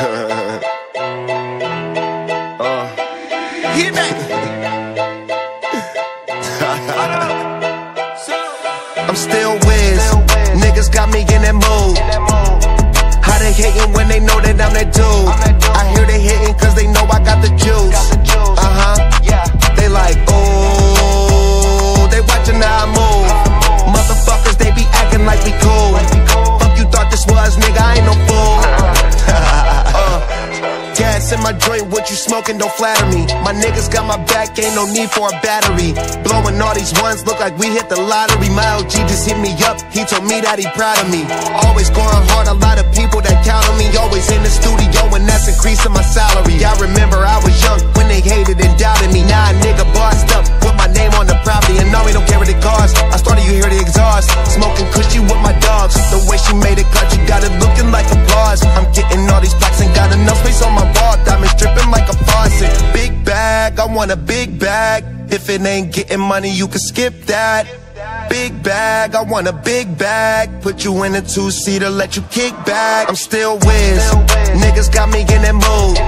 uh. Hit me. I'm still Wiz. Niggas got me in that mood. How they hating when they know that I'm that dude? Gas in my joint, what you smoking don't flatter me. My niggas got my back, ain't no need for a battery. Blowing all these ones, look like we hit the lottery. My OG just hit me up, he told me that he proud of me. Always going hard, a lot of people that count on me. Always in the studio, and that's increasing my salary. I remember I was young when they hated and doubted me. Now a nigga want a big bag. If it ain't getting money, you can skip that. Big bag, I want a big bag. Put you in a two seater, let you kick back. I'm still Wiz. Niggas got me in that mood.